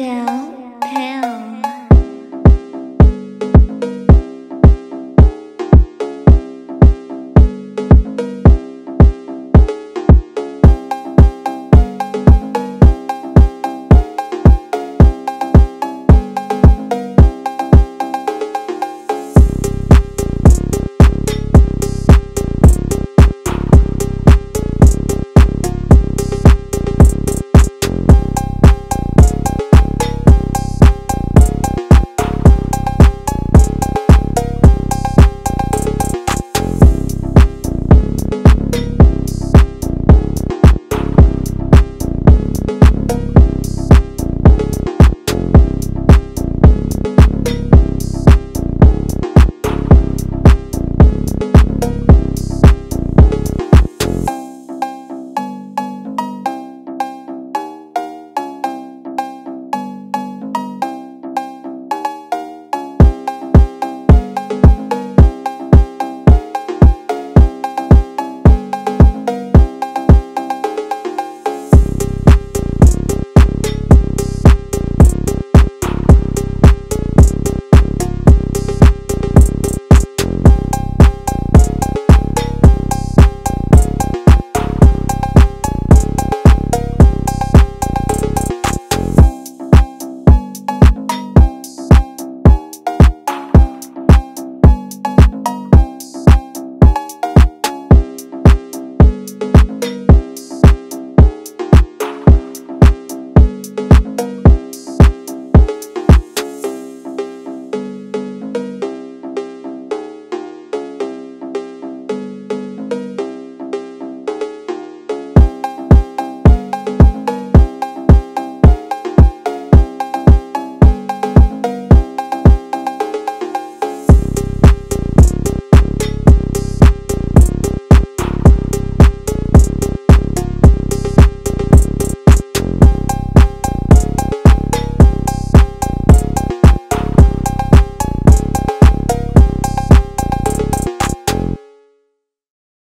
chill.